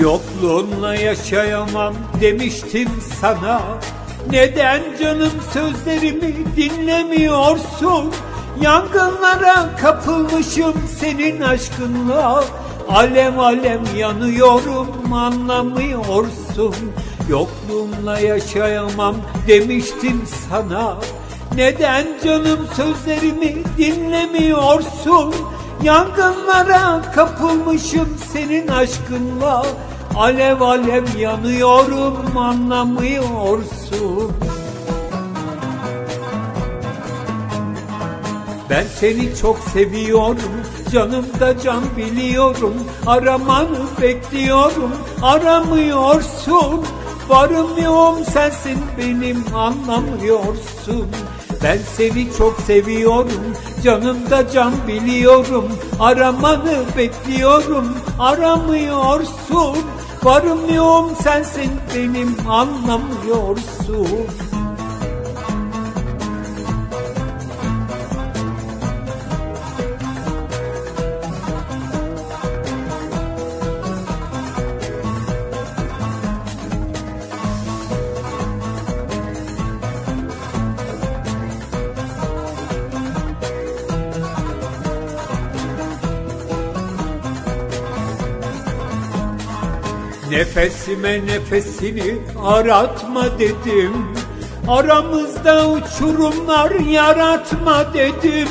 Yokluğunla yaşayamam demiştim sana. Neden canım sözlerimi dinlemiyorsun? Yangınlara kapılmışım senin aşkınla. Alem alem yanıyorum anlamıyorsun. Yokluğunla yaşayamam demiştim sana. Neden canım sözlerimi dinlemiyorsun Yangınlara kapılmışım senin aşkınla. Alev alev yanıyorum anlamıyorsun. Ben seni çok seviyorum Canımda can biliyorum. Aramanı bekliyorum Aramıyorsun. Varım yoğum sensin benim anlamıyorsun ben seni çok seviyorum Canımda can biliyorum Aramanı bekliyorum Aramıyorsun. Varım yoğum sensin benim anlamıyorsun Nefesime nefesini aratma dedim. Aramızda uçurumlar yaratma dedim.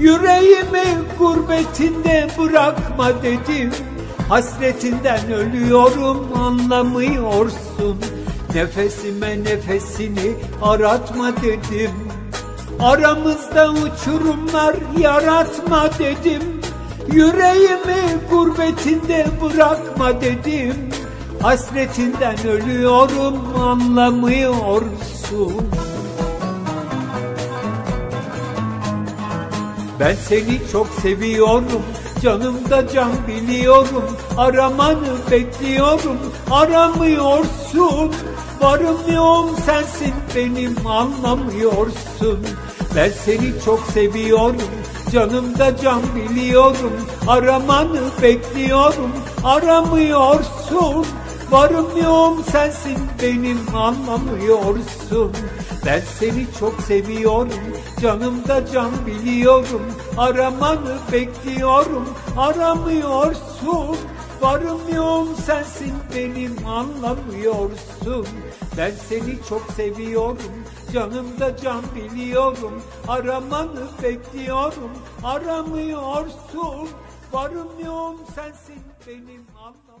Yüreğimi gurbetinde bırakma dedim. Hasretinden ölüyorum anlamıyorsun. Nefesime nefesini aratma dedim. Aramızda uçurumlar yaratma dedim. Yüreğimi gurbetinde bırakma dedim Hasretinden ölüyorum anlamıyorsun. Ben seni çok seviyorum Canımda can biliyorum. Aramanı bekliyorum Aramıyorsun. Varım yoğum sensin benim anlamıyorsun. Ben seni çok seviyorum Canımda can biliyorum. Aramanı bekliyorum Aramıyorsun Varım yoğum sensin benim anlamıyorsun. Ben seni çok seviyorum Canımda can biliyorum. Aramanı bekliyorum Aramıyorsun. Varım yoğum sensin benim anlamıyorsun. Ben seni çok seviyorum Canımda can biliyorum. Aramanı bekliyorum Aramıyorsun. Varım yoğum sensin benim anlamıyorsun